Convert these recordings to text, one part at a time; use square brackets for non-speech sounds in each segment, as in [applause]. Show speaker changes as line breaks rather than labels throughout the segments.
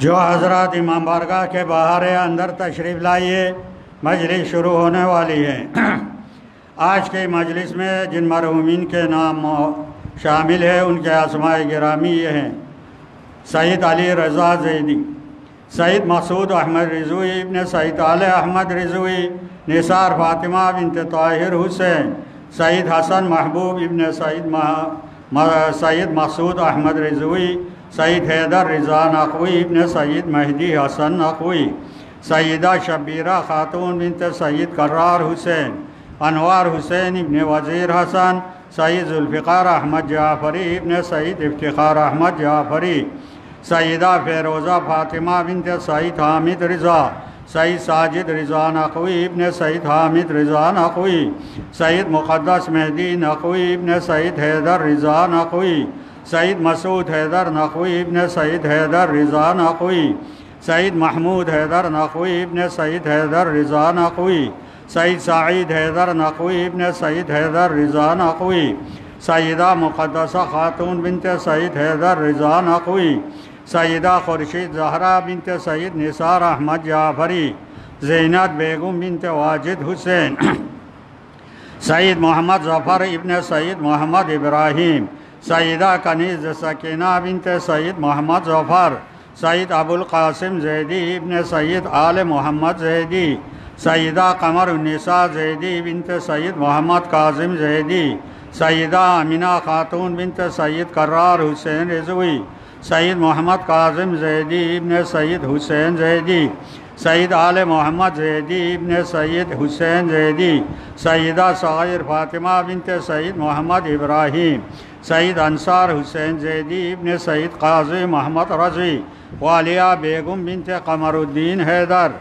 जो हज़रत इमाम बारगाह के बाहर है अंदर तशरीफ़ लाइए, मजलिस शुरू होने वाली है। [clears throat] आज के मजलिस में जिन मरहूमिन के नाम शामिल है, उनके आसमाए गिरामी ये हैं। सईद अली रज़ा जैदी, सईद मसूद अहमद रिजवी, इबन सईद आल अहमद रिजवी, निसार फातिमा बिनत ताहिर हुसैन, सईद हसन महबूब इबन सईद सईद मसूद अहमद रिजवी सईद हैदर रिज़ा नकवी इबन सईद महदी हसन नकवी सईदा शबीरा खातून बिनत सईद करार हुसैन अनवार हुसैन इबन वज़ीर हसन सईद जुल्फ़िकार अहमद जाफ़री इबन सईद इफ्तार अहमद जाफ़री सईदा फ़ेरोज़ा फ़ातिमा बिनत सईद हामिद रिज़ा सईद साजिद रिज़ा नकवी इबन सईद हामिद रिज़ा नकवी सईद मुक़दस मेहदी नकवी इबन सईद हैदर रिज़ा नकवी सईद मसूद हैदर नकवी इबन सईद हैदर रिज़ा नकवी सईद महमूद हैदर नकवी इबन सईद हैदर रिज़ा नकवी सईद सईद हैदर नकवी इबन सईद हैदर रिज़ा नकवी सईदा मुक़दसा खातून बिनत सईद हैदर रिज़ा नकवी सईदा खुर्शीद जहरा बिनत सईद निसार अहमद जाफरी जैनत बेगम बिनत वाजिद हुसैन। [clears throat] सईद मोहम्मद जफ़र इबन सईद मोहम्मद इब्राहिम, सईदा कनीज़ सकीना बिनत सईद मोहम्मद जफ़र, सईद अबुल कासिम जैदी इबन सईद आल मोहम्मद जैदी, सईदा कमर उन्निसा जैदी बिनत सईद मोहम्मद काजिम जैदी, सईदा अमीना खातून बिनत सईद करार हुसैन रिजवी। सईद मोहम्मद कासिम जैदी इबन सईद हुसैन जैदी, सईद आल मोहम्मद जैदी इबन सईद हुसैन जैदी, सईदा साहिर फातिमा बिनत सईद मोहम्मद इब्राहिम, सईद अंसार हुसैन जैदी इबन सईद काजी मोहम्मद रज़ी, वालिया बेगम बिनत कमरुद्दीन हैदर।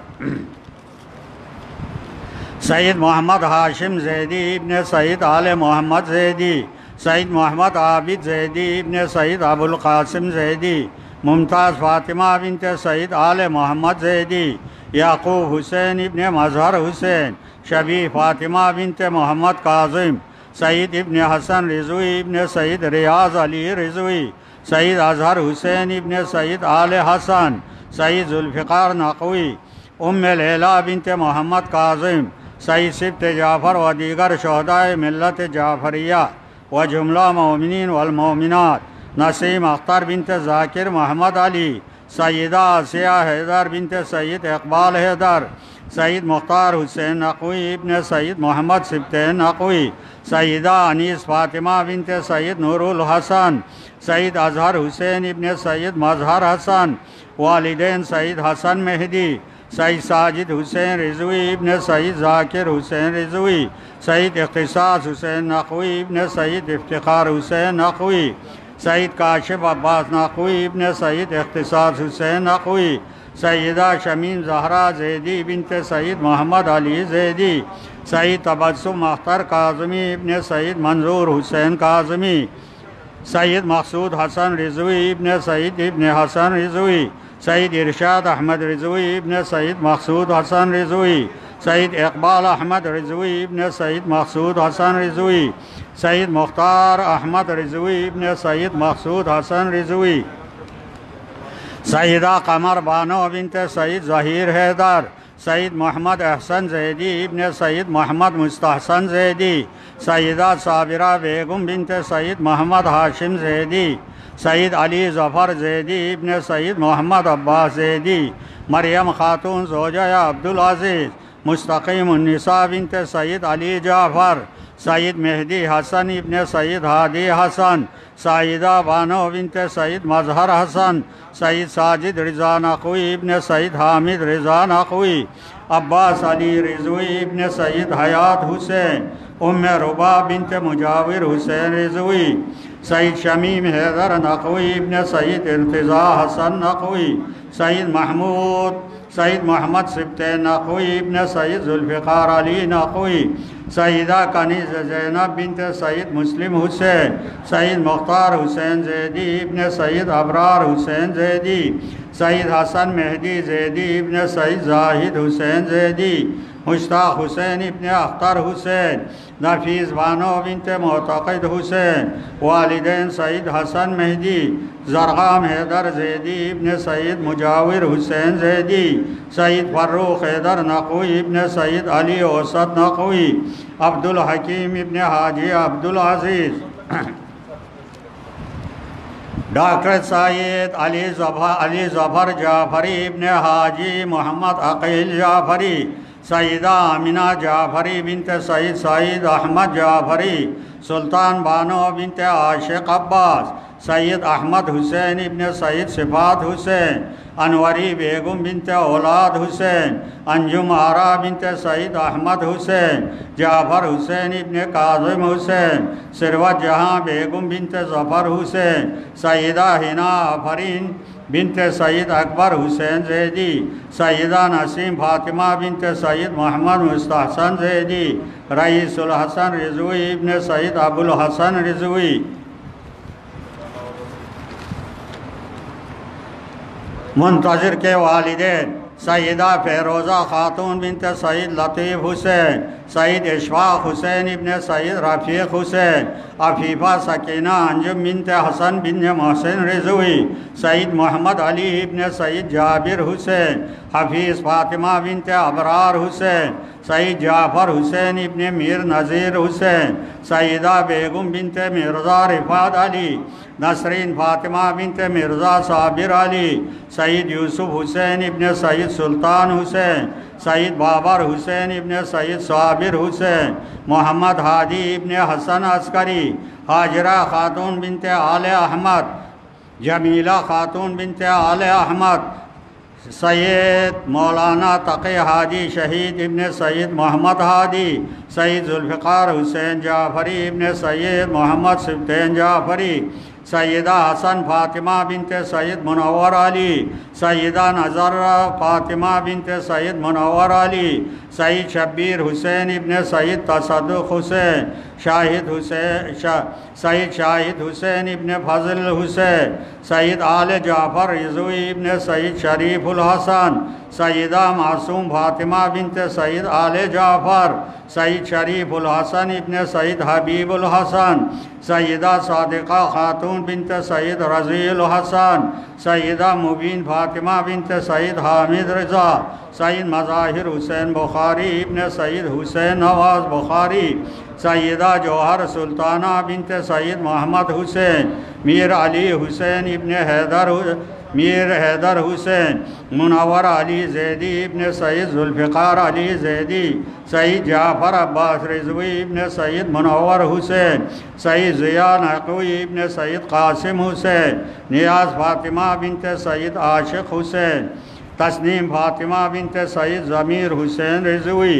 सईद मोहम्मद हाशिम जैदी इबन सईद आल मोहम्मद जैदी सईद मोहम्मद आबिद जैदी इबन सईद अबुल कासिम जैदी, मुमताज़ फ़ातिमा बिनत सईद आल मोहम्मद जैदी, याकूब हुसैन इबन मजहर हुसैन, शबी फ़ातिमा बिनत मोहम्मद काजिम, सईद इबन हसन रिजवी इबन सईद रियाज अली रिजवी, सईद अजहर हुसैन इबन सईद आल हसन, सईद जुल्फ़िकार नकवी उम लैला बिनत मोहम्मद काजिम, सईद सिबत जाफ़र व दीगर शहदाय मिलत जाफ़रिया। व जुमला मोमिन वलमोमिनत नसीम अख्तर बिनत ज़ाकिर मोहम्मद अली सईदा आसिया हैदर बिनत सईद इकबाल हैदर सईद मुख्तार हुसैन नकवी इबन सईद मोहम्मद सिबतैन नकवी सईदा अनीस फ़ातिमा बिनत सईद नूरुल हसन सईद अजहर हुसैन इबन सईद मजहर हसन वालदेन सईद हसन मेहदी सईद साजिद हुसैन रिजवी इबन सईद ज़ाकिर हुसैन रिजवी सईद इख्तिसास हुसैन नकवी इबन सईद इफ्तार हुसैन नकवी सईद काशिफ अब्बास नकवी इबन सईद इख्तिसास हुसैन नकवी सईदा शमीम जहरा जैदी बिनत सईद मोहम्मद अली जैदी सईद तबसुम अख्तर काजमी इबन सईद मंजूर हुसैन काजमी सईद मकसूद हसन रिजवी इबन सईद इबन हसन रिजवी सईद इरशाद अहमद रिजवी इबन सईद मकसूद हसन रिजवी सईद इकबाल अहमद रिजवी इबन सईद मकसूद हसन रिजवी सईद मुख्तार अहमद रिजवी इबन सईद मकसूद हसन रिजवी सईदा कमर बानो बिनत सईद ज़हीर हैदर सईद मोहम्मद अहसन जैदी इबन सईद मोहम्मद मुस्तहसन जैदी सईदा साबिरा बेगम बिनत सईद मोहम्मद हाशिम जैदी सईद अली ज़फ़र जैदी इबन सईद मोहम्मद अब्बास जैदी, मरियम खातून जोजा अब्दुल अज़ीज़ मुस्तकीमसा बिनत सईद अली जाफ़र, सईद मेहदी हसन इबन सईद हादी हसन, सईदा बानो बिनत सईद मजहर हसन, सईद साजिद रिज़ा नकवी इबन सईद हामिद रिज़ा नकवी, अब्बास अली रिजवी इबन सईद हयात हुसैन उम रुबा बिनत मुजाविर हुसैन रिजवी सईद शमीम हैदर नकवी इबन सईद इर्तज़ा हसन नकवी सईद महमूद सईद मोहम्मद सिबत नकवी इबन सईद जुल्फ़िकार अली नकवी सईदा कनीज़ जैनब बिनत सईद मुस्लिम हुसैन सईद मुख्तार हुसैन जैदी इबन सईद अबरार हुसैन जैदी सईद हसन मेहदी जैदी इबन सईद जाहिद हुसैन जैदी मुश्ताक हुसैन इब्न अख्तर हुसैन नफीस बानो बिनत मोतद हुसैन वालदेन सईद हसन मेहदी जरगाम हैदर जैदी इब्न सईद मुजाविर हुसैन जैदी सईद फ़र्रुख हैदर नकवी इब्न सईद अली औसत नकवी अब्दुल हकीम इब्न हाजी अब्दुल अज़ीज़ डॉक्टर सैद अली ज़फ़र अली ज़फ़र जाफरी इब्न हाजी मोहम्मद अकील जाफरी सईदा अमीना जाफरी बिनत सईद सईद अहमद जाफरी, सुल्तान बानो बिनत आशिक अब्बास सैयद अहमद हुसैन इब्न सईद सिफात हुसैन, अनवरी बेगम बिनत औलाद हुसैन, अंजुम आरा बिनत सईद अहमद हुसैन, जाफ़र हुसैन इब्न काजिम हुसैन, सिरवत जहाँ बेगम bint Zafar Hussain, Saeeda Hina Afreen bint Saeed Akbar Hussain Zaidi Saeeda Naseem Fatima bint Saeed Mohammad Mustehsan Zaidi Raisul Hasan Rizvi इबन सईद अबुल हसन रिजवी मुंतजर के वालदेन सईदा फ़ेरोज़ा ख़ातून बिनत सईद लतीफ़ हुसैन, सईद इशफाक हुसैन इबन सईद रफ़ीक हुसैन, अफीफ़ा सकीना अंजुम बिनत हसन बिन मोहसिन रिजवी, सईद मोहम्मद अली इबन सईद जाबिर हुसैन, हफीज़ फ़ातिमा बिनत अबरार हुसैन सईद जाफ़र हुसैन इबन मीर नज़ीर हुसैन, सईदा बेगम बिनत मिर्ज़ा रिफ़ात अली, नसरीन फ़ातिमा बिनत मिर्ज़ा साबिर अली, सईद यूसुफ हुसैन इबन सईद सुल्तान हुसैन, सईद बाबर हुसैन इबन सईद साबिर हुसैन, मोहम्मद हादी इबन हसन अस्करी, हाजरा खातून बिनत आल अहमद, जमीला खातून बिनत आल अहमद सैद मौलाना तक़ी हादी शहीद इबन सैद मोहम्मद हादी सईद जुल्फ़ार हुसैन जाफ़री इबन सैद मोहम्मद सिफ्तन जाफ़री सैदा हसन फ़ातिमा बिनत सईद मुनवर अली सैदा नज़र फ़ातिमा बिनत सईद मुनवर अली सईद शब्बीर हुसैन इबन सईद तसदुक हुसैन शाहिद हुसैन शा, सईद शाहिद हुसैन इबन फजल हुसैन सईद आल जाफ़र रिजवी इबन सईद शरीफुल हसन सईदा मासूम फ़ातिमा बिनत सईद आल जाफ़र, सईद शरीफुल हसन इबन सईद हबीबुल हसन, सईदा सादिका खातून बिनत सईद रज़ील हसन, सईदा मुबीन फ़ातिमा बिनत सईद हामिद रज़ा, सईद मज़ाहिर हुसैन बुखारी इबन सईद हुसैन नवाज़ बुखारी, सईदा जौहर सुल्ताना बिनत सईद मोहम्मद हुसैन, मीर अली हुसैन इबन हैदर मीर हैदर हुसैन, मुनवर अली जैदी इबन सईद जुल्फ़ार अली जैदी, सईद जाफ़र अब्बास रिजवी इबन सईद, मुनवर हुसैन, सईद ज़िया नकवी इबन सईद कासिम हुसैन, नियाज फ़ातिमा बिनत सईद आशिक हुसैन, तस्नीम फ़ातिमा बिनत सईद ज़मीर हुसैन रिजवी।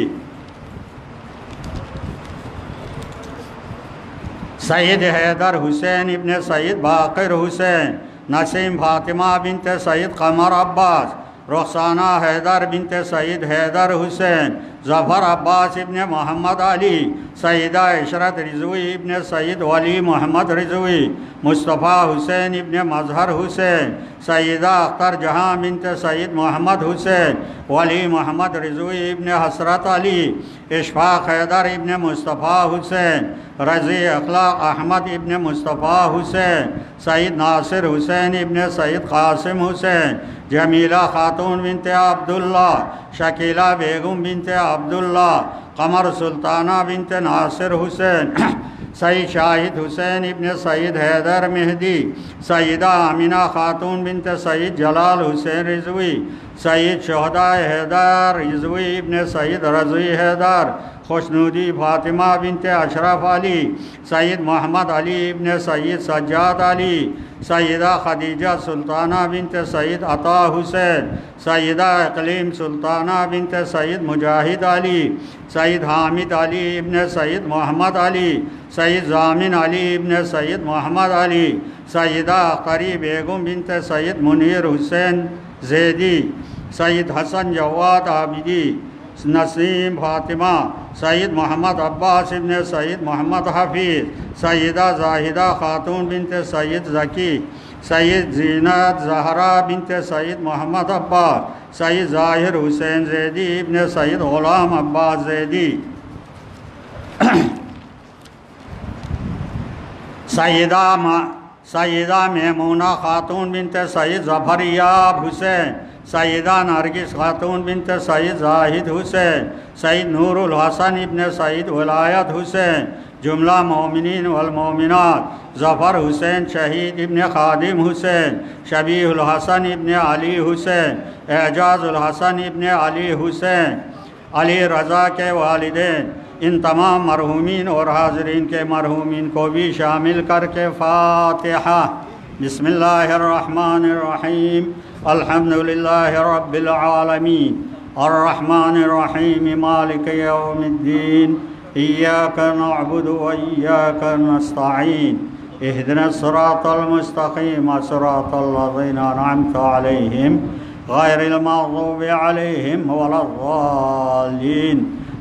सईद हैदर हुसैन इबन सईद बाकर हुसैन नसीम फ़ातिमा बिनत सईद कमर अब्बास रुखसाना हैदर बिनत सईद हैदर हुसैन, ज़फ़र अब्बास इबन मोहम्मद अली, सईदा इशरत रिजवी इबन सईद वली मोहम्मद रिजवी, मुस्तफ़ा हुसैन इबन मजहर हुसैन, सईदा अख्तर जहाँ बिनत सईद मोहम्मद हुसैन, वली मोहम्मद रिजवी इबन हसरत अली, इशफाक हैदर इबन मुस्तफ़ा हुसैन रज़ी अखलाक अहमद इबन मुस्तफ़ा हुसैन, सईद नासिर हुसैन इबन सईद कासिम हुसैन, जमीला खातून बिनते अब्दुल्ला, शकीला बेगम बिनते अब्दुल्ला, कमर सुल्ताना बिनते नासिर हुसैन सईद शाहिद हुसैन इबन सईद हैदर मेहदी, सईदा अमीना खातून बिनत सईद जलाल हुसैन रिजवी, सईद शहदा हैदर रिजवी इबन सईद रजवी हैदर, खुशनूदी फ़ातिमा बिनत अशरफ अली, सईद मोहम्मद अली इबन सईद सज्जाद अली, सईदा खदीजा सुल्ताना बिनत सईद अता हुसैन, सईदा अकलीम सुल्ताना बिनत सईद मुजाहिद अली, सईद हामिद अली इबन सईद मोहम्मद अली सईद जामिन अली इबन सईद मोहम्मद अली, सईदा अख्तरी बेगम बिनत सईद मुनीर हुसैन जैदी, सईद हसन जवाद आबिदी, नसीम फातिमा, सईद मोहम्मद अब्बास इबन सईद मोहम्मद हफीज़, सईदा जाहिदा खातून बिनत सईद ज़की, सईद जीनत जहरा बिनत सईद मोहम्मद अब्बास, सईद ज़ाहिर हुसैन जैदी इबन सईद ग़ुलाम अब्बास जैदी। सईदा सईदा मेमूना खातून बिनत सईद जफरियाब हुसैन सईदा नरगिस खातून बिनत सईद जाहिद हुसैन सईद नूरुल हसन इबन सईद वलायत हुसैन जुमला मोमिन वलमोमिनत ज़फ़र हुसैन शहीद इबन खादिम हुसैन शबीहुल हसन इबन अली हुसैन एजाज़ुल हसन इबन अली हुसैन अली रज़ा के वालदेन इन तमाम मरहूमिन और हाजरीन के मरहूमिन को भी शामिल करके फ़ातिहा। बसमीम अल्हम्दुलिल्लाहि रब्बिल आलमीन। अर्रहमानिर्रहीम। मालिक यौमिद्दीन। इय्याक नअबुदु व इय्याक नस्तईन। इहदिना सिरातल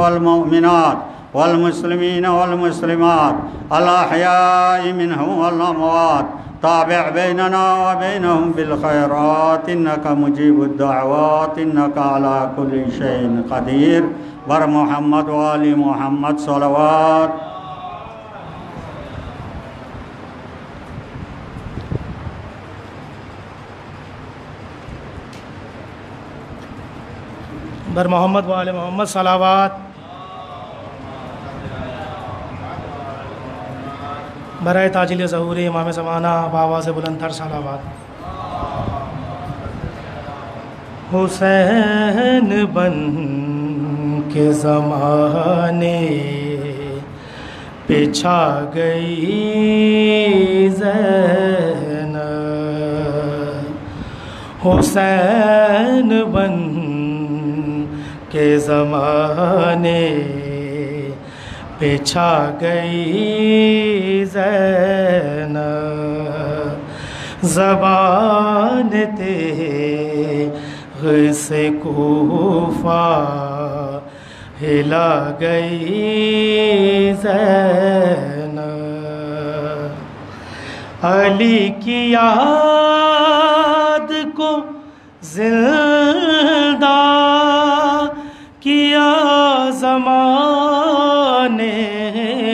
वलमुमिनात वलमुस्लिमीन वलमुस्लिमात अल-अहयाइ मिनहुम वल-अमवात ताबि' बैनना व बैनहुम बिल खैरात इन्नका मुजीबुद दअवात इन्नका अला कुल्लि शैइन कदीर बर मोहम्मद व आलि मोहम्मद सलवात
बर मोहम्मद वाल मोहम्मद सलावात बर ताजिल ज़हूर इमाम ज़माना बाबा से बुलंदर सलावात हुसैन बन के ज़माने पिछा गई जैन हुसैन बन के ज़माने पिछा गई जैन। जबान ते से कोफा हिला गई जैन। अली की याद को ज़िंदा जमाने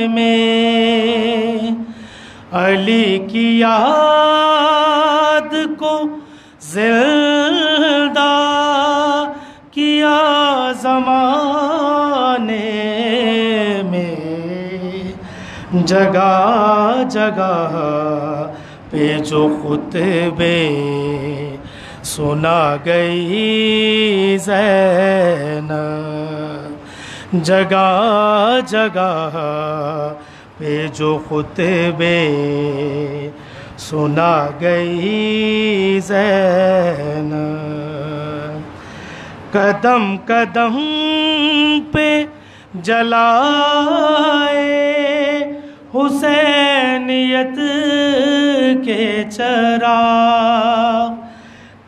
में अली की याद को ज़िंदा किया जमाने में। जगह जगह पे जो खुतबे सुना गई जैन जगह जगह पे जो खुतबे। सुना गई जैन, कदम कदम पे जलाए हुसैनियत के चरा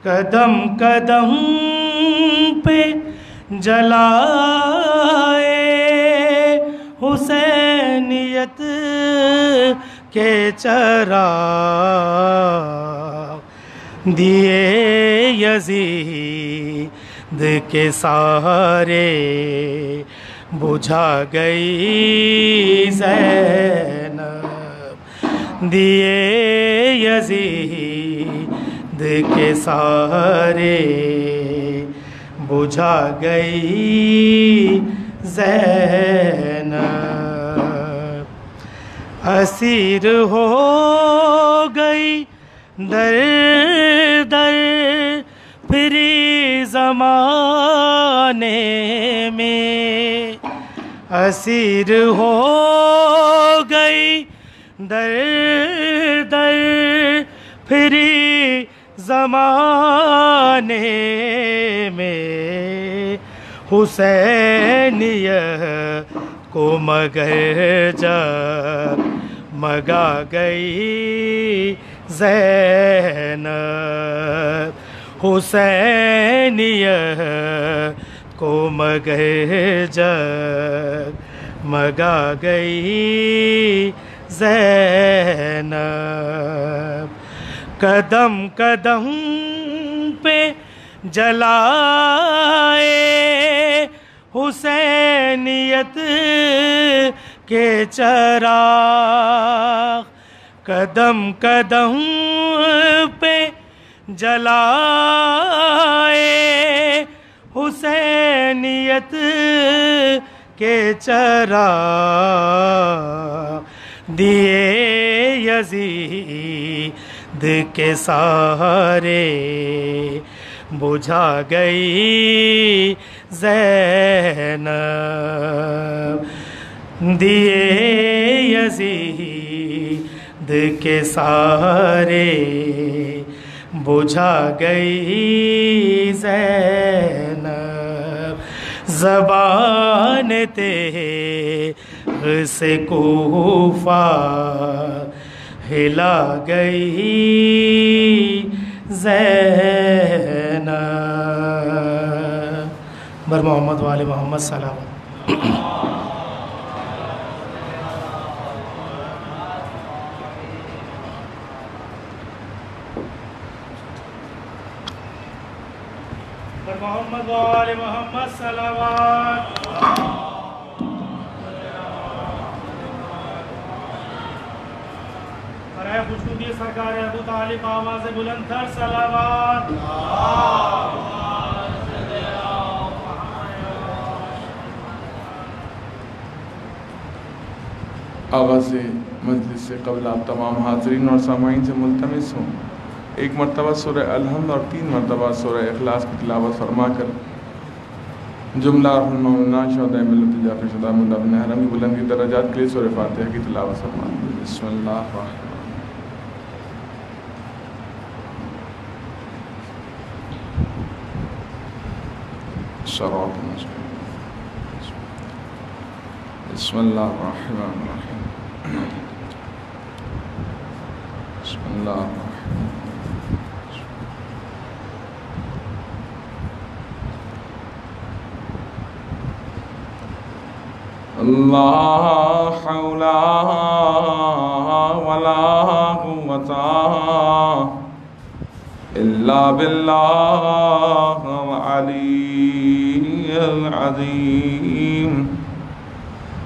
कदम कदम पे जलाए हुसैनियत के चरा दिए यजीद के सहारे बुझा गई जैनब। दिए यजीद के सहारे बुझा गई जैनब असीर हो गई दर दर, फिरी जमाने में। असीर हो गई दर दर, फिरी जमाने में। हुसैनिय को मगर जब मगा गई जैन हुसैनिय को मगर जब मगा गई जैन कदम कदम पे जलाए हुसैनियत के चराग कदम कदम पे जलाए। हुसैनियत के चरा दिए यजीद के सहारे बुझा गई जैनब, दिए यजीद के सहारे बुझा गई जैनब, जबान ते से कोफा हिला गई जैनब। बर मोहम्मद वाले मोहम्मद सलाम। मोहम्मद वाले सरकार अबू तालिब आवाज़ बुलंद कर
आगाज़ मजलिस से कबल आप तमाम हाजरीन और सामाइन से मुलतमस हूँ। एक मरतबा सुर अलहमद और तीन मरतबा सुर अखलास की तिलावत फरमा कर जुमला शहदा मिलत जाफ़र शुदा मुदबन हरम बुलंदी दराजात के लिए सुर फातह की तिलावत फरमा शराब बिस्मिल्लाह रहमान रहीम बिस्मिल्लाह ला हौला वला कुव्वता इल्ला बिल्लाह अलील अज़ीम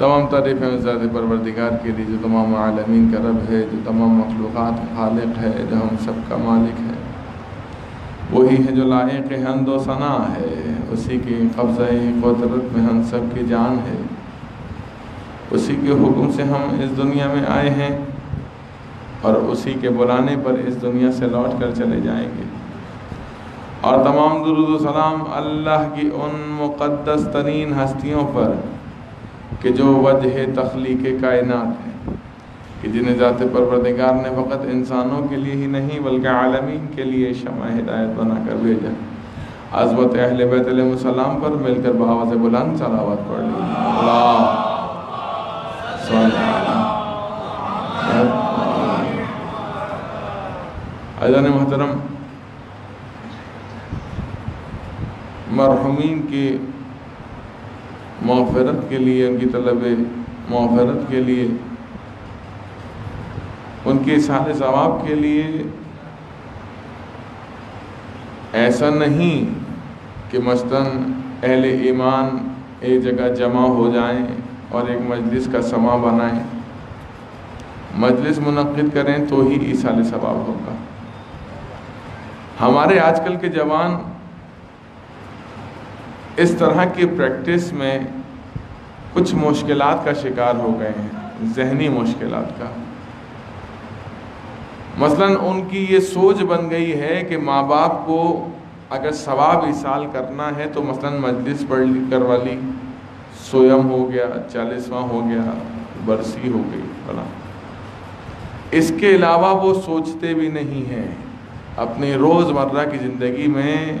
तमाम तारीफ़ें ज़ात परवरदिगार के लिए जो तमाम आलमीन का रब है, जो तमाम मखलूक़ात का खालिक है, जो हम सब का मालिक है, वही है जो लायक हंद सना है, उसी की कब्ज़ कुदरत में हम सब की जान है। उसी के हुक्म से हम इस दुनिया में आए हैं और उसी के बुलाने पर इस दुनिया से लौट कर चले जाएँगे। और तमाम सलाम अल्लाह की उन मुक़द्दस तरीन हस्तियों पर कि जो वजह तख्लीक कायनात है, कि जिन्हें ज़ात परवरदिगार ने फ़कत इंसानों के लिए ही नहीं, बल्कि आलमीन के लिए शमा हिदायत बना कर भेजा। आज़मत अहल बैतम पर मिलकर बहाव से बुलंद सलावत पढ़ ली। अजन मोहतरम मरहूमिन के मफ़रत के लिए, उनकी तलब मफ़रत के लिए, उनके सारे जवाब के लिए ऐसा नहीं कि मस्तन अहल ईमान एक जगह जमा हो जाएँ और एक मजलिस का समा बनाएँ। मजलिस मुनद करें तो ही ईसाल सवाब होगा। हमारे आजकल के जवान इस तरह की प्रैक्टिस में कुछ मुश्किल का शिकार हो गए हैं, जहनी मुश्किल का। मसलन उनकी ये सोच बन गई है कि माँ बाप को अगर सवाब इसाल करना है तो मसलन मजलिस पढ़ ली, करवा ली। सोयम हो गया, चालीसवा हो गया, बरसी हो गई बना इसके अलावा वो सोचते भी नहीं हैं। अपनी रोज़मर्रा की ज़िंदगी में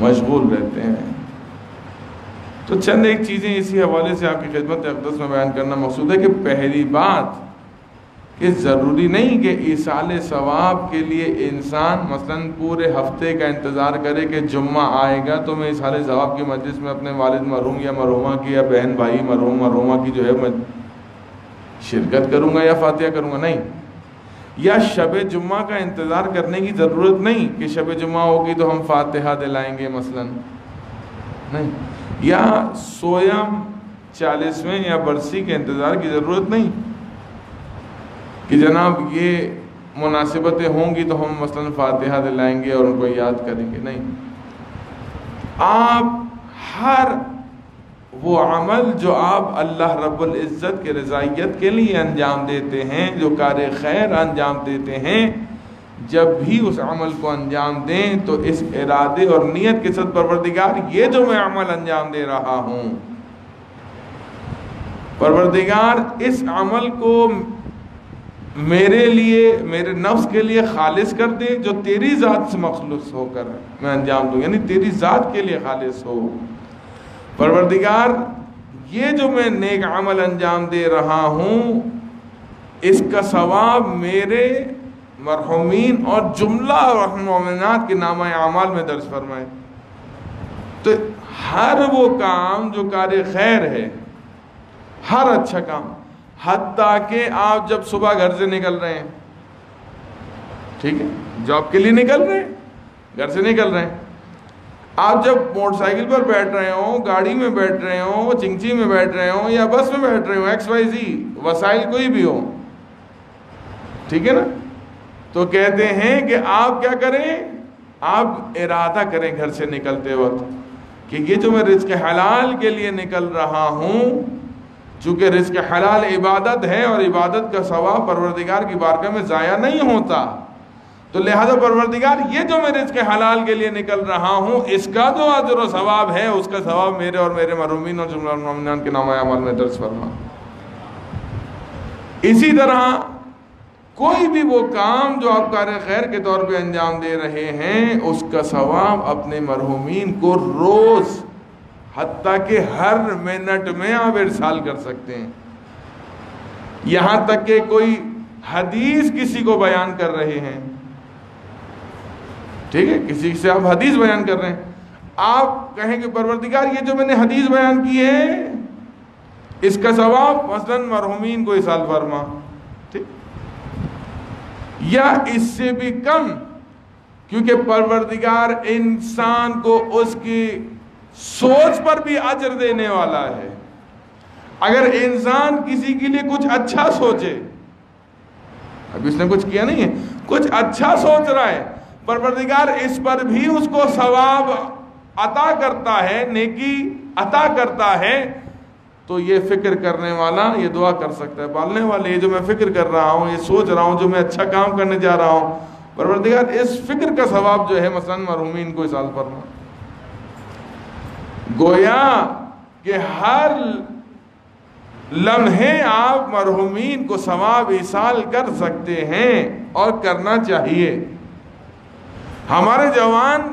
मशगूल रहते हैं। तो चंद एक चीज़ें इसी हवाले से आपकी खिदमत अकदस में बयान करना मकसूद है कि पहली बात कि ज़रूरी नहीं कि ईसाल सवाब के लिए इंसान मसलन पूरे हफ़्ते का इंतज़ार करे कि जुम्मा आएगा तो मैं ईसाल सवाब की मस्जिद में अपने वालिद मरूम या मरूमा की या बहन भाई मरूम मरूमा की जो है मैं शिरकत करूँगा या फातिहा करूँगा? नहीं। या शब जुम्मा का इंतज़ार करने की ज़रूरत नहीं कि शब जुम्मा होगी तो हम फातिहा दिलाएँगे मसलन। नहीं। या सोयम चालीसवें या बरसी के इंतज़ार की ज़रूरत नहीं कि जनाब ये मुनासिबतें होंगी तो हम मसलन फातिहा दिलाएँगे और उनको याद करेंगे। नहीं। आप हर वो अमल जो आप अल्लाह रब्बुल इज़्ज़त के रज़ाइत के लिए अंजाम देते हैं, जो कार खैर अंजाम देते हैं, जब भी उस अमल को अंजाम दें तो इस इरादे और नीयत के साथ परवरदिगार, ये जो मैं अमल अंजाम दे रहा हूँ। परवरदिगार, इस अमल को मेरे लिए, मेरे नफ्स के लिए खालिश कर दे, जो तेरी ज़ात से मखलूस होकर मैं अंजाम दूँ, यानी तेरी ज़ात के लिए खालिश हो। परवरदिगार, ये जो मैं नेक अमल अंजाम दे रहा हूँ, इसका सवाब मेरे मरहूमिन और जुमला रहमात के नाम अमाल में दर्ज फरमाए। तो हर वो काम जो कार्य खैर है, हर अच्छा काम हती के आप जब सुबह घर से निकल रहे हैं, ठीक है, जॉब के लिए निकल रहे हैं, घर से निकल रहे हैं आप जब मोटरसाइकिल पर बैठ रहे हो, गाड़ी में बैठ रहे हो चिंची में बैठ रहे हो या बस में बैठ रहे हो एक्स वाई जी वसाइल कोई भी हो, ठीक है ना? तो कहते हैं कि आप क्या करें? आप इरादा करें घर से निकलते वक्त कि ये जो मैं रिस्क हलाल के लिए निकल रहा हूँ, चूँकि रिस्क हलाल इबादत है और इबादत का सवाब परवरदिगार की बारगाह में ज़ाया नहीं होता तो लिहाजा परवरदिगार, ये जो मैं रिस्क हलाल के लिए निकल रहा हूँ, इसका जो अजर सवाब है, उसका सवाब मेरे और मेरे मरूमिन और जुमलान के नाम अमल में दर्ज फरमा। इसी तरह, कोई भी वो काम जो आप कार खैर के तौर पे अंजाम दे रहे हैं, उसका सवाब अपने मरहुमीन को रोज़ हती के हर मिनट में आप इरसाल कर सकते हैं। यहाँ तक के कोई हदीस किसी को बयान कर रहे हैं। ठीक है? किसी से आप हदीस बयान कर रहे हैं। आप कहेंगे परवरदिगार, ये जो मैंने हदीस बयान की है, इसका सवाब मसलन मरहुमीन को इसाल फरमा ठीक? या इससे भी कम, क्योंकि परवरदिगार इंसान को उसकी सोच पर भी अजर देने वाला है। अगर इंसान किसी के लिए कुछ अच्छा सोचे अभी उसने कुछ किया नहीं है, कुछ अच्छा सोच रहा है परवरदिगार इस पर भी उसको सवाब अता करता है, नेकी अता करता है तो ये फ़िक्र करने वाला ये दुआ कर सकता है। पालने वाले, ये जो मैं फ़िक्र कर रहा हूँ, ये सोच रहा हूँ, जो मैं अच्छा काम करने जा रहा हूँ, परवरदिगार इस फ़िक्र का सवाब जो है, मसलन मरहूमिन को साल फरमा गोया कि हर लम्हे आप मरहुमीन को सवाब इसाल कर सकते हैं और करना चाहिए। हमारे जवान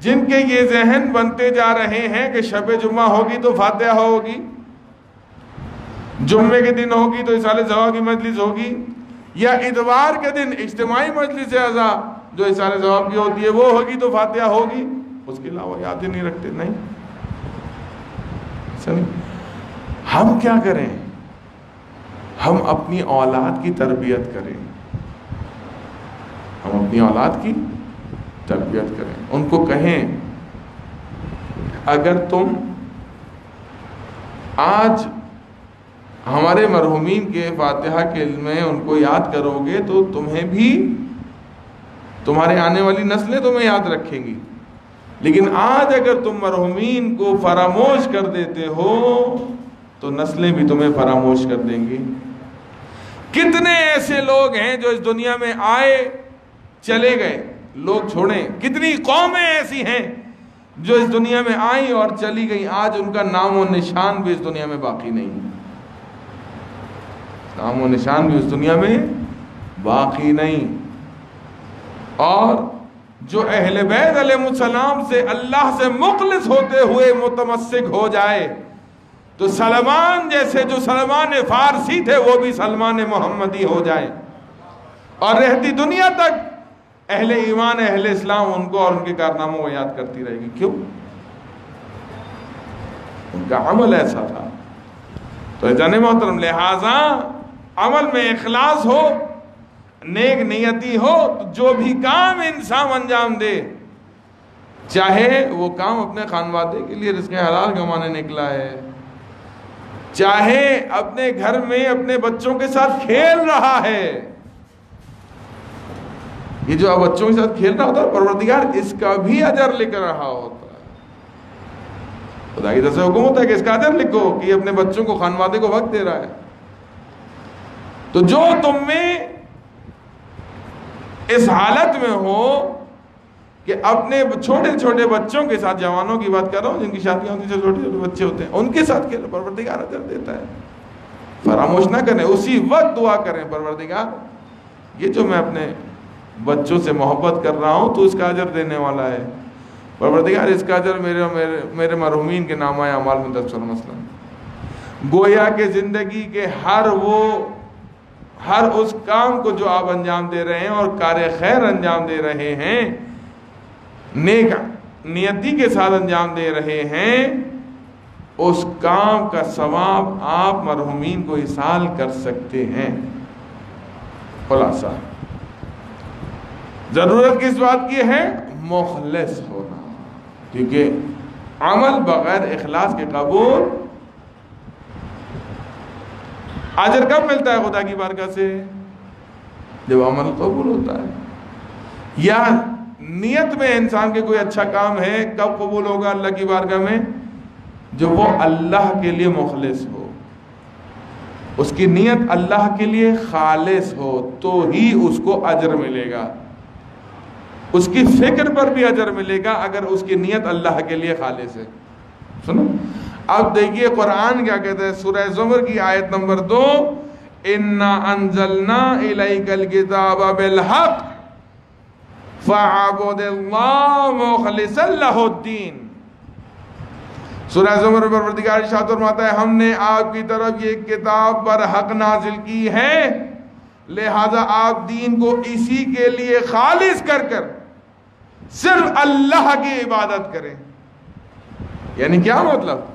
जिनके ये जहन बनते जा रहे हैं कि शब जुम्मा होगी तो फातह होगी, जुम्मे के दिन होगी तो इसाल जवा की मजलिस होगी, या इतवार के दिन इज्तमाही मजलिस अज़ा जो इसाल जवाब की होती है, वो होगी तो फातह होगी। उसके अलावा याद ही नहीं रखते, नहीं। सही हम क्या करें? हम अपनी औलाद की तरबियत करें। हम अपनी औलाद की तरबियत करें। उनको कहें, अगर तुम आज हमारे मरहुमीन के फातिहा के में उनको याद करोगे तो तुम्हें भी तुम्हारे आने वाली नस्लें तुम्हें याद रखेंगी। लेकिन आज अगर तुम मरहुमीन को फरामोश कर देते हो तो नस्लें भी तुम्हें फरामोश कर देंगी। कितने ऐसे लोग हैं जो इस दुनिया में आए, चले गए। लोग छोड़ें। कितनी कौमें ऐसी हैं जो इस दुनिया में आई और चली गई। आज उनका नाम और निशान भी इस दुनिया में बाकी नहीं नाम और निशान भी इस दुनिया में बाकी नहीं। और जो अहल बैतम से अल्लाह से मुखलिस होते हुए मुतमसिक हो जाए तो सलमान जैसे जो सलमान फारसी थे, वो भी सलमान मोहम्मदी हो जाए। और रहती दुनिया तक अहले ईमान, अहले इस्लाम, उनको और उनके कारनामों को याद करती रहेगी। क्यों? उनका अमल ऐसा था। तो जाने मोहतरम, लिहाजा अमल में इखलास हो, नेक नियति हो तो जो भी काम इंसान अंजाम दे, चाहे वो काम अपने खानवादे के लिए रिस्क हलाल कमाने निकला है, चाहे अपने घर में अपने बच्चों के साथ खेल रहा है ये जो आप बच्चों के साथ खेल रहा होता है, परवरदिगार, इसका भी अजर लिख रहा होता है। खुदा की तरफ़ हुक्म होता है कि इसका अजर लिखो कि अपने बच्चों को खानवादे को वक्त दे रहा है। तो जो तुम में इस हालत में हो कि अपने छोटे छोटे बच्चों के साथ, जवानों की बात कर रहा हूँ, जिनकी शादियाँ होती है छोटे छोटे बच्चे होते हैं, उनके साथ खेल, परवरदिगार अजर देता है। फरामोश ना करें, उसी वक्त दुआ करें, परवरदिगार, ये जो मैं अपने बच्चों से मोहब्बत कर रहा हूँ तो इसका अजर देने वाला है। परवरदिगार, इसका अजर मेरे मेरे मेरे मरहुमीन के नाम अमाल में दस मसला गोया के ज़िंदगी के हर वो, हर उस काम को जो आप अंजाम दे रहे हैं और कार्य खैर अंजाम दे रहे हैं, नेक नियति के साथ अंजाम दे रहे हैं, उस काम का सवाब आप मरहुमीन को इसाल कर सकते हैं। खुलासा। ज़रूरत किस बात की है? मुखलस होना। क्योंकि अमल बगैर इखलास के कबूल अजर कब मिलता है खुदा की बारगाह से? जब अमल कबूल होता है। या नियत में इंसान के कोई अच्छा काम है, कब कबूल होगा अल्लाह की बारगाह में? जो वो अल्लाह के लिए मुखलिस हो। उसकी नियत अल्लाह के लिए खालिस हो तो ही उसको अजर मिलेगा। उसकी फ़िक्र पर भी अजर मिलेगा अगर उसकी नीयत अल्लाह के लिए खालिस है। सुनो। अब देखिए कुरान क्या कहते हैं? सूरह जुमर की आयत नंबर दो। इन्ना अनजलना इलैकल किताब बिल हक है, हमने आपकी तरफ़ ये किताब पर हक नाजिल की है। लिहाजा आप दीन को इसी के लिए खालिज कर कर सिर्फ़ अल्लाह की इबादत करें। यानी क्या मतलब?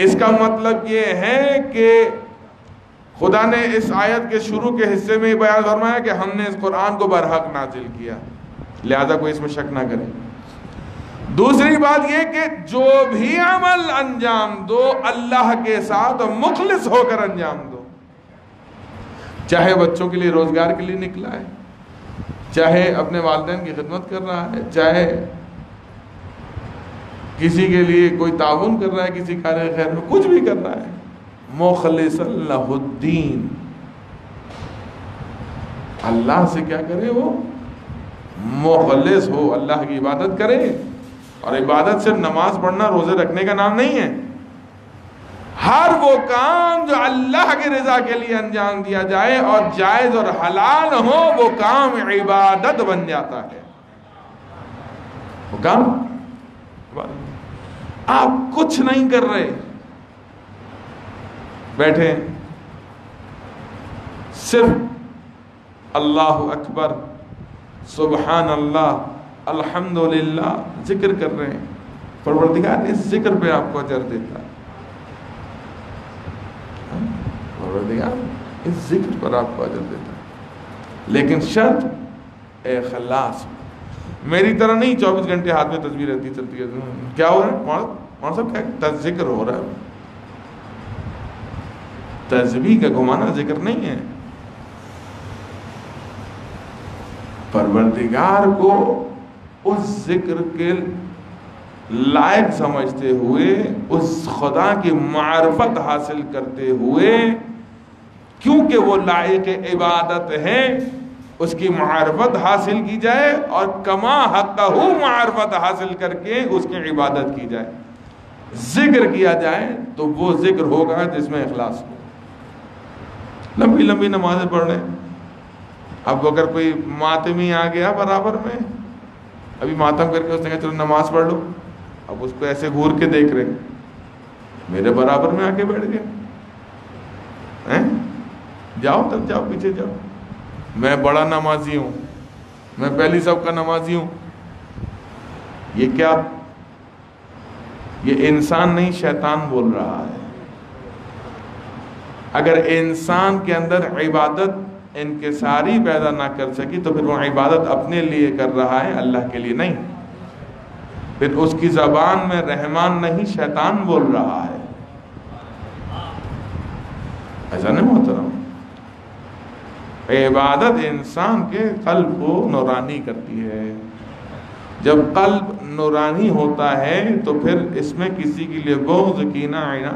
इसका मतलब ये है कि खुदा ने इस आयत के शुरू के हिस्से में बयान फरमाया कि हमने इस कुरान को बरहक नाजिल किया। लिहाजा कोई इसमें शक ना करे। दूसरी बात यह कि जो भी अमल अंजाम दो, अल्लाह के साथ मुखलिस होकर अंजाम दो। चाहे बच्चों के लिए रोज़गार के लिए निकला है चाहे अपने वालदेन की खिदमत कर रहा है, चाहे किसी के लिए कोई ताउन कर रहा है, किसी कार्य खैर में कुछ भी कर रहा है। मुखलिसुद्दीन अल्लाह से क्या करे वो? मुखलिस हो, अल्लाह की इबादत करे। और इबादत सिर्फ़ नमाज़ पढ़ना, रोज़े रखने का नाम नहीं है। हर वो काम जो अल्लाह की रजा के लिए अंजाम दिया जाए और जायज़ और हलाल हो, वो काम इबादत बन जाता है। वो काम? आप कुछ नहीं कर रहे। बैठे सिर्फ़ अल्लाह अकबर सुबहान अल्लाह अल्हम्दुलिल्लाह, ज़िक्र कर रहे हैं। परवरदिगार इस ज़िक्र पे आपको अजर देता है। परवरदिगार इस ज़िक्र पर आपको अजर देता है। लेकिन शर्त एखलास मेरी तरह नहीं, चौबीस घंटे हाथ में तस्वीर रहती चलती है। क्या हो रहा है? मौन साहब, क्या ज़िक्र हो रहा है? तजबी का घुमाना ज़िक्र नहीं है। परवरदिगार को उस ज़िक्र के लायक समझते हुए, उस खुदा की मार्फत हासिल करते हुए क्योंकि वो लायक इबादत है, उसकी मार्फत हासिल की जाए और कमा हकहू मार्फत हासिल करके उसकी इबादत की जाए। ज़िक्र किया जाए तो वो ज़िक्र होगा जिसमें इखलास हो। लंबी लंबी नमाजें पढ़ रहे अब अगर कोई मातमी आ गया बराबर में, अभी मातम करके उसने कहा, चलो नमाज़ पढ़ लो। अब उसको ऐसे घूर के देख रहे मेरे बराबर में आके बैठ हैं? जाओ, तब जाओ, पीछे जाओ। मैं बड़ा नमाजी हूँ। मैं पहली सब का नमाजी हूँ। ये क्या? ये इंसान नहीं, शैतान बोल रहा है। अगर इंसान के अंदर इबादत इनके सारी पैदा ना कर सकी तो फिर वो इबादत अपने लिए कर रहा है, अल्लाह के लिए नहीं। फिर उसकी जबान में रहमान नहीं, शैतान बोल रहा है। ऐसा नहीं मोहतरम इबादत इंसान के कल्ब को नौरानी करती है। जब कल्ब नौरानी होता है तो फिर इसमें किसी के लिए बहुत यकीना आईना।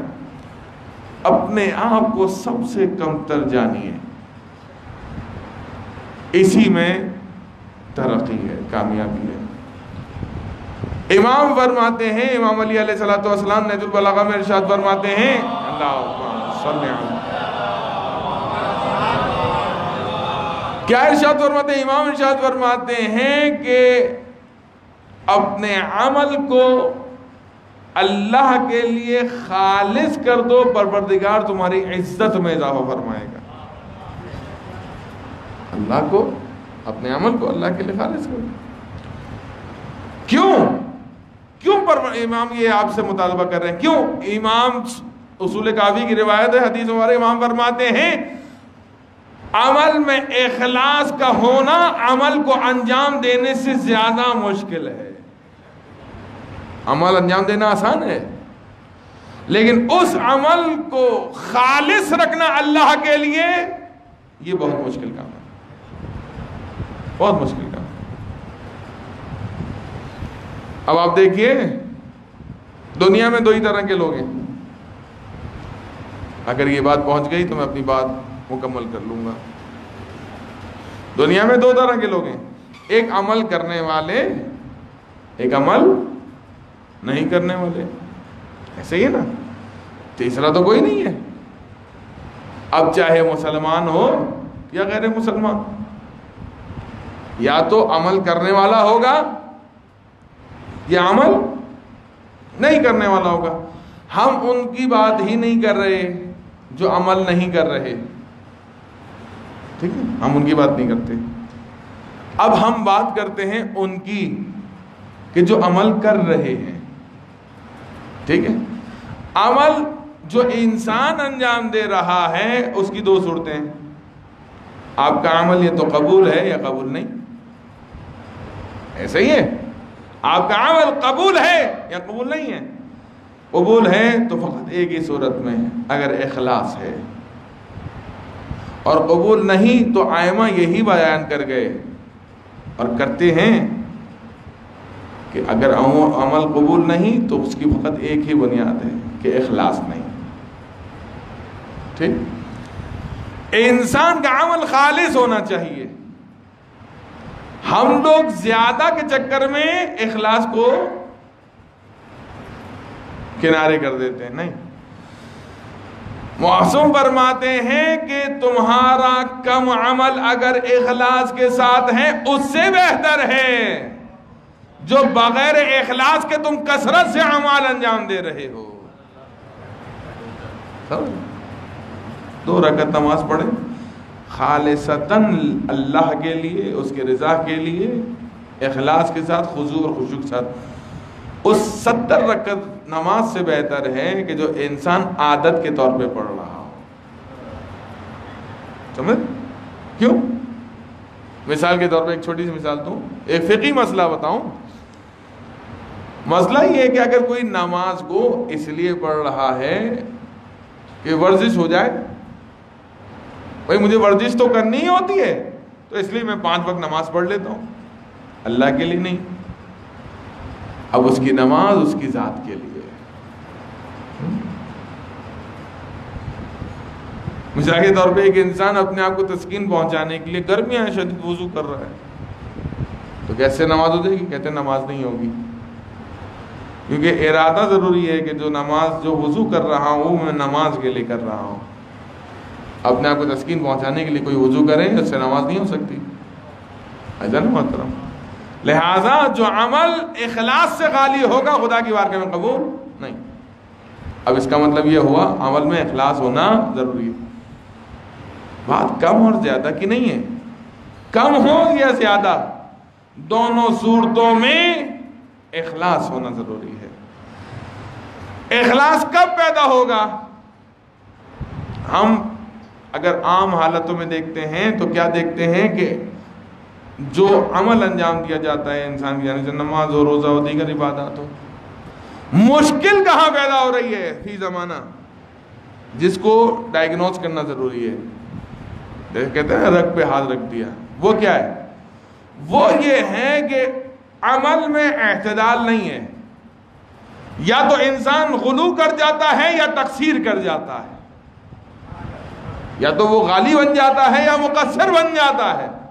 अपने आप को सबसे कमतर जानिए। इसी में तरक्की है, कामयाबी है। इमाम फरमाते हैं, इमाम अली सलाम नजुल बलागा में इरशाद फरमाते हैं अल्लाह क्या इर्शाद फरमाते हैं? इमाम इर्शाद फरमाते हैं कि अपने अमल को अल्लाह के लिए खालिस कर दो, परवरदिगार तुम्हारी इज़्ज़त में इजाफा फरमाएगा। अल्लाह को, अपने अमल को अल्लाह के लिए खालिस कर दो। क्यों? क्यों पर इमाम ये आपसे मुतालबा कर रहे हैं? क्यों? इमाम उसूल काफ़ी की रिवायत है, हदीस हमारे इमाम फरमाते हैं अमल में अखलास का होना अमल को अंजाम देने से ज़्यादा मुश्किल है। अमल अंजाम देना आसान है। लेकिन उस अमल को खालिस रखना अल्लाह के लिए, ये बहुत मुश्किल काम है। बहुत मुश्किल काम है। अब आप देखिए, दुनिया में दो ही तरह के लोग हैं। अगर ये बात पहुँच गई तो मैं अपनी बात मुकम्मल कर लूँगा। दुनिया में दो तरह के लोग हैं। एक अमल करने वाले, एक अमल नहीं करने वाले। ऐसे ही है ना? तीसरा तो कोई नहीं है। अब चाहे मुसलमान हो या गैर मुसलमान, या तो अमल करने वाला होगा या अमल नहीं करने वाला होगा। हम उनकी बात ही नहीं कर रहे, जो अमल नहीं कर रहे। ठीक है? हम उनकी बात नहीं करते। अब हम बात करते हैं उनकी, कि जो अमल कर रहे हैं। ठीक है? अमल जो इंसान अंजाम दे रहा है, उसकी दो सूरतें हैं। आपका अमल ये तो कबूल है या कबूल नहीं? ऐसा ही है। आपका अमल कबूल है या कबूल नहीं है? कबूल है तो फकत एक ही सूरत में है, अगर इखलास है। और कबूल नहीं तो आयमा यही बयान कर गए और करते हैं कि अगर अमल कबूल नहीं तो उसकी फकत एक ही बुनियाद है कि अखलास नहीं। ठीक? इंसान का अमल खालिश होना चाहिए। हम लोग ज़्यादा के चक्कर में इखलास को किनारे कर देते हैं। नहीं। मौसम फरमाते हैं कि तुम्हारा कम अमल अगर इखलास के साथ है, उससे बेहतर है। जो बगैर इखलास के तुम कसरत से अमाल अंजाम दे रहे हो। दो रकत नमाज़ पढ़े। खालिसतन अल्लाह के लिए, उसके रजा के लिए, इखलास के साथ खुजू और खुशू के साथ। उस सत्तर रकत नमाज़ से बेहतर है कि जो इंसान आदत के तौर पे पढ़ रहा हो। समझ? क्यों? मिसाल के तौर पे एक छोटी सी मिसाल दूँ। एक फिकी मसला बताऊँ। मसला ये है कि अगर कोई नमाज़ को इसलिए पढ़ रहा है कि वर्जिश हो जाए, भाई मुझे वर्जिश तो करनी ही होती है तो इसलिए मैं पाँच वक्त नमाज़ पढ़ लेता हूँ। अल्लाह के लिए नहीं। अब उसकी नमाज़ उसकी जात के लिए। मिसाल तौर पे एक इंसान अपने आप को तस्कीन पहुँचाने के लिए गर्मियाँ शदीद वज़ू कर रहा है। तो कैसे नमाज़ हो जाएगी? कहते नमाज़ नहीं होगी। क्योंकि इरादा ज़रूरी है कि जो नमाज़, जो वज़ू कर रहा हूँ, मैं नमाज़ के लिए कर रहा हूँ। अपने आप को तस्कीन पहुँचाने के लिए कोई वज़ू करे, उससे नमाज़ नहीं हो सकती। ऐसा ना मोहतरम लिहाजा जो अमल इखलास से खाली होगा, खुदा की वारके में कबूल नहीं। अब इसका मतलब यह हुआ, अमल में इखलास होना ज़रूरी है। बात कम और ज़्यादा की नहीं है। कम हो या ज़्यादा, दोनों सूरतों में इखलास होना ज़रूरी है। इखलास कब पैदा होगा? हम अगर आम हालतों में देखते हैं तो क्या देखते हैं कि जो अमल अंजाम दिया जाता है इंसान की जाने से, नमाज़ हो, रोज़ा हो, दीगर इबादत हो। मुश्किल कहाँ पैदा हो रही है फ़ी ज़माना? जिसको डायग्नोज करना ज़रूरी है। कहते हैं रग पे हाथ रख दिया। वो क्या है? वो ये है कि अमल में एतदाल नहीं है। या तो इंसान गुलू कर जाता है या तकसीर कर जाता है। या तो वो गाली बन जाता है या मुकसर बन जाता है।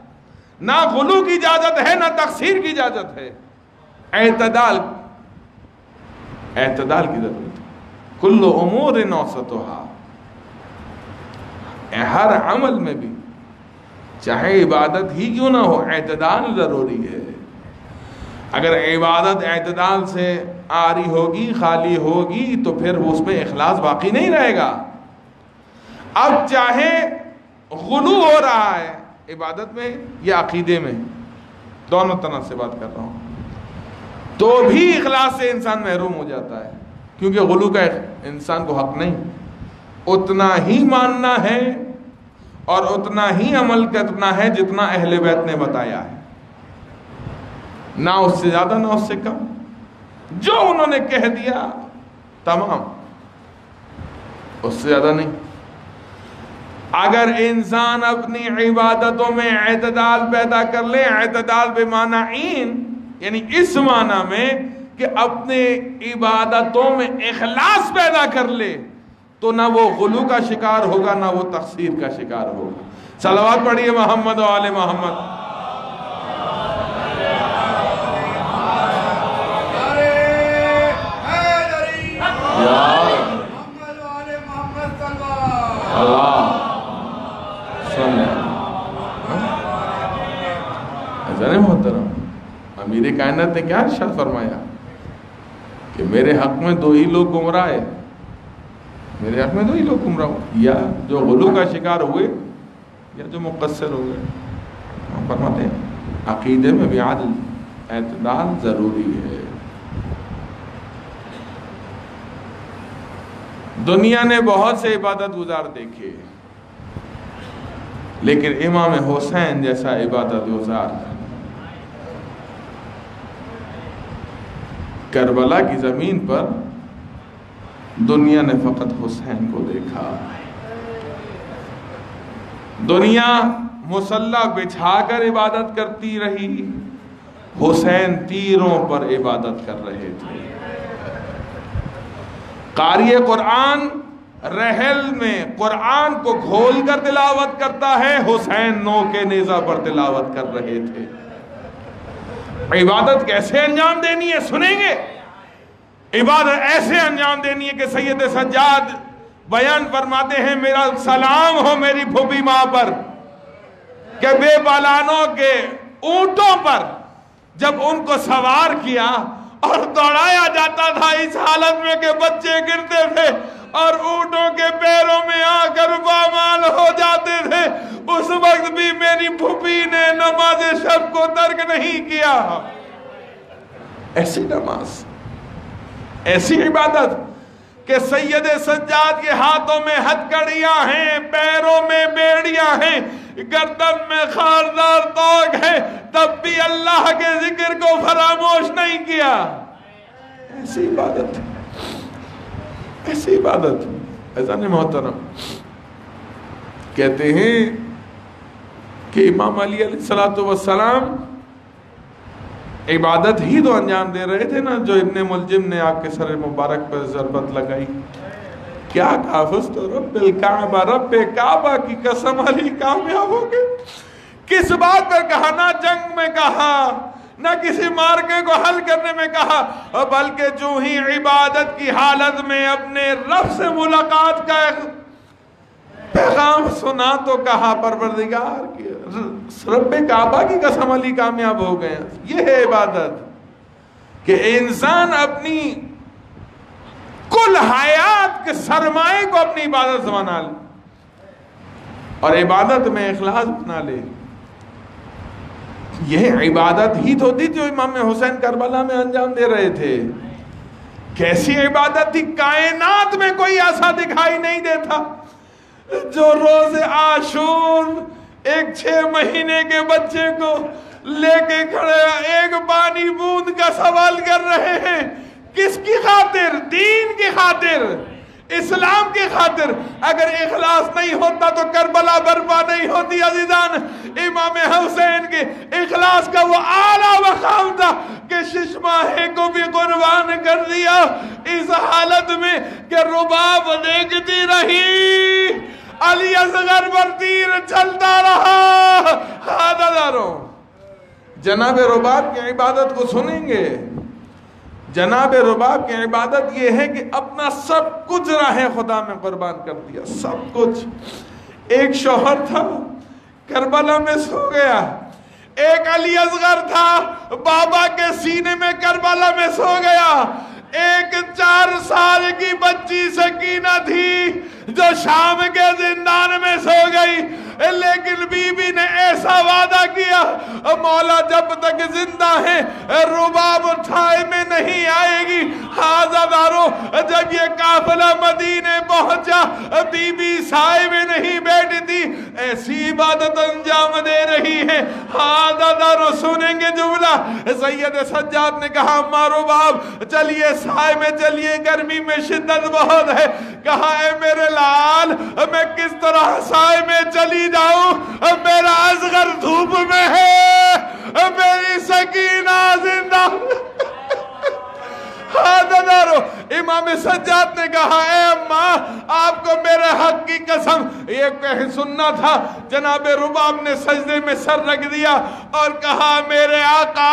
ना गुलू की इजाज़त है, ना तकसीर की इजाज़त है। एतदाल एतदाल की ज़रूरत है। कुल्लो उमूर नौसतहा हर अमल में भी, चाहे इबादत ही क्यों ना हो, एतदाल ज़रूरी है। अगर इबादत एतदाल से आ रही होगी, खाली होगी तो फिर वो उसमें इखलास बाकी नहीं रहेगा। अब चाहे गुलू हो रहा है इबादत में या अकीदे में? दोनों तरह से बात कर रहा हूँ। तो भी इखलास से इंसान महरूम हो जाता है, क्योंकि गुलू का इंसान को हक नहीं। उतना ही मानना है और उतना ही अमल करना है जितना अहले बैत ने बताया है। ना उससे ज़्यादा, ना उससे कम। जो उन्होंने कह दिया, तमाम। उससे ज़्यादा नहीं। अगर इंसान अपनी इबादतों में एतदाल पैदा कर ले एतदाल बेमाना इन यानी इस माना में कि अपने इबादतों में इखलास पैदा कर ले तो ना वो गुलू का शिकार होगा ना वो तकसीर का शिकार होगा। सलवात पढ़िए मोहम्मद वाले मोहम्मद। मोहतरम अमीर कायनात ने क्या अर्शाद फरमाया? कि मेरे हक में दो ही लोग गुमराह है। मेरे हक में दो ही लोग गुमराह या जो गुलू का शिकार हुए, या जो मुकसर हो गए। फरमाते हैं, अकीदे में भी आदल, एतदाल ज़रूरी है। दुनिया ने बहुत से इबादत गुजार देखे, लेकिन इमाम हुसैन जैसा इबादत गुजार करबला की ज़मीन पर दुनिया ने फ़कत हुसैन को देखा। दुनिया मुसल्ला बिछाकर इबादत करती रही। हुसैन तीरों पर इबादत कर रहे थे। कार्य कुरान रहल में कुरान को खोल कर तिलावत करता है। हुसैन नो के नेजा पर तिलावत कर रहे थे। इबादत कैसे अंजाम देनी है, सुनेंगे? इबादत ऐसे अंजाम देनी है कि सैयद सज्जाद बयान फरमाते हैं, मेरा सलाम हो मेरी फूबी माँ पर, के बेबालानों के ऊंटों पर जब उनको सवार किया और दौड़ाया जाता था इस हालत में के बच्चे गिरते थे और ऊंटों के पैरों में आकर बामाल हो जाते थे। उस वक्त भी मेरी फूफी ने नमाज़ शब को तर्क नहीं किया। ऐसी नमाज़, ऐसी इबादत कि सैयद सज्जाद के हाथों में हथकड़ियाँ हैं, पैरों में बेड़ियाँ हैं, गर्दन में खारदार तोग है, तब भी अल्लाह के ज़िक्र को फरामोश नहीं किया। ऐसी इबादत। ऐसी इबादत, ऐसा नहीं मोहतरम। कहते हैं कि इमाम अली सलाम इबादत ही तो अंजाम दे रहे थे ना, जो इब्ने मुलजिम ने आपके सर मुबारक पर जरबत लगाई। क्या काफुस तो रब्बिल काबा, रब्बे काबा की कसम अली कामयाब हो गए किस बात पर कहा? ना जंग में कहा। ना किसी मार्के को हल करने में कहा, बल्कि जो ही इबादत की हालत में अपने रब से मुलाकात का पैगाम सुना तो कहा, परवरदिगार रब काबा की कसम अली कामयाब हो गए ये है इबादत कि इंसान अपनी कुल हयात के सरमाए को अपनी इबादत बना ले और इबादत में इखलास बना ले। यह इबादत ही तो थी जो इमाम हुसैन करबला में अंजाम दे रहे थे। कैसी इबादत थी? कायनात में कोई ऐसा दिखाई नहीं देता। जो रोज आशूर एक छह महीने के बच्चे को लेके खड़े एक पानी बूंद का सवाल कर रहे हैं, किसकी खातिर? दीन की खातिर। इस्लाम की खातिर अगर इखलास नहीं होता तो करबला बर्बा नहीं होती, अजीजान। इमाम हुसैन के इखलास का वो आला मकाम था कि शिशमाहे को भी कुर्बान कर दिया। इस हालत में कि रुबाब देखती रही। अली असगर पर तीर चलता रहा। जनाब रुबाब की इबादत को सुनेंगे। जनाब रुबाब की इबादत यह है कि अपना सब कुछ राह खुदा में कुर्बान कर दिया, सब कुछ। एक शोहर था, करबला में सो गया। एक अली असगर था, बाबा के सीने में करबला में सो गया। एक चार साल की बच्ची सकीना थी, जो शाम के जिंदान में सो गई। लेकिन बीबी ने ऐसा वादा किया मौला जब तक ज़िंदा है, रुबाब ठाए में नहीं आएगी। हाजादारो जब ये काफिला मदीने पहुँचा, बीबी साय में नहीं बैठी थी ऐसी इबादत अंजाम दे रही है। हाजादारो सुनेंगे जुमला। सैयद सज्जाद ने कहा, मारो बाब चलिए, साय में चलिए, गर्मी में शिद्दत बहुत है। कहा है मेरे लाल, मैं किस तरह साय में चली जाऊँ? मेरा असगर धूप में है, मेरी सकीना ज़िंदा। दादारो इमाम सज्जाद ने कहा, ए अम्मा, आपको मेरे हक की कसम, ये कह सुनना था। जनाब रुबाब ने सजदे में सर रख दिया और कहा, मेरे आका,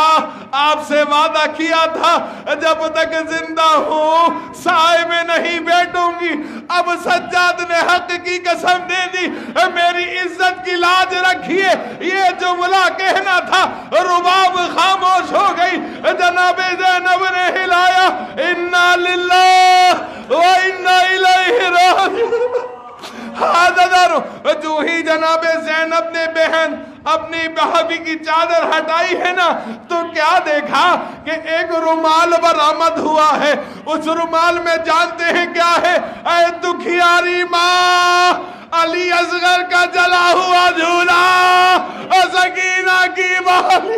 आपसे वादा किया था, जब तक ज़िंदा हूँ, साय में नहीं बैठूँगी। अब सज्जाद ने हक की कसम दे दी, मेरी इज़्ज़त की लाज रखिए। ये जुमला कहना था, रुबाब खामोश हो गई। जनाब जैनब ने हिलाया, इन्ना लिल्लाह जो ही जनाब जैनब ने बहन अपनी भाभी की चादर हटाई है ना तो क्या देखा कि एक रुमाल बरामद हुआ है। उस रुमाल में जानते हैं क्या है? अरे दुखियारी माँ, अली असगर का जला हुआ झूला सकीना की बहाली।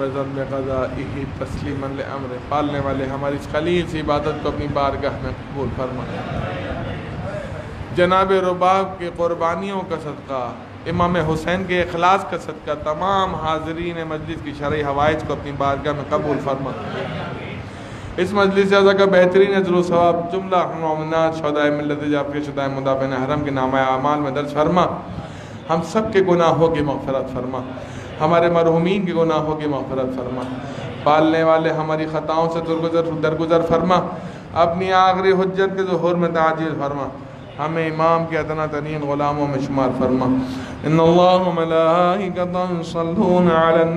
रजल गज़ाइह तस्लीमा अमर पालने वाले हमारी इस खलील से इबादत को अपनी बारगाह में कबूल फरमाए जनाब रुबाब की क़ुरबानियों का सदका इमाम हुसैन के अखलास का सदका, तमाम हाजरीन मजलिस की शरय हवाइज को अपनी बारगाह में कबूल फरमा। इस मजलिस अज़ा का बेहतरीन अजरसवाब जुमला शदाय मिलत जाफ़र शुदा मुदाफ़ हरम के नाम अमाल में दर्ज फरमा। हम सब के गुनाहों की मफ़रत फरमा। हमारे मरहुमीन के गुनाहों की मफ़रत फरमा। पालने वाले हमारी ख़ताओं से दरगुजर दरगुजर फरमा। अपनी आखिरी हजत के जहूर में ताजिल फरमा। हमें इमाम के अदना तरीन ग़ुलामों में शुमार फरमा।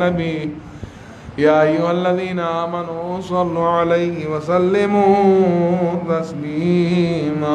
नबी। या अय्युहल्लज़ीना आमनू सल्लु अलैहि वसल्लिमू तस्लीमा।